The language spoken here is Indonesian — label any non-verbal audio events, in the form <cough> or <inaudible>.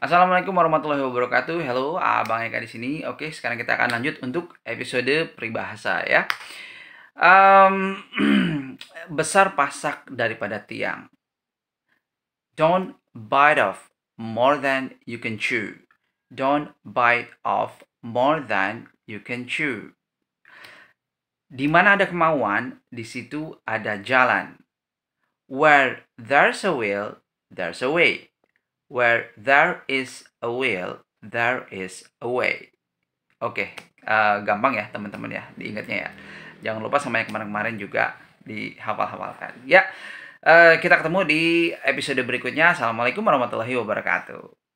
Assalamualaikum warahmatullahi wabarakatuh. Halo, Abang Eka di sini. Oke, sekarang kita akan lanjut untuk episode peribahasa ya. Um, <clears throat> besar pasak daripada tiang. Don't bite off more than you can chew. Don't bite off more than you can chew. Di mana ada kemauan, di situ ada jalan. Where there's a will, there's a way. Where there is a will, there is a way. Oke, uh, gampang ya teman-teman ya, diingatnya ya. Jangan lupa sama yang kemarin-kemarin juga dihafal-hafalkan. Ya, uh, kita ketemu di episode berikutnya. Assalamualaikum warahmatullahi wabarakatuh.